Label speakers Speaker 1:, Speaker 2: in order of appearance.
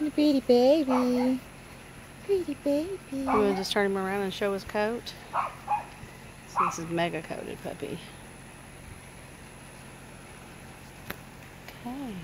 Speaker 1: You pretty baby. Pretty baby.
Speaker 2: We'll to just turn him around and show his coat? So this is mega coated puppy. Okay.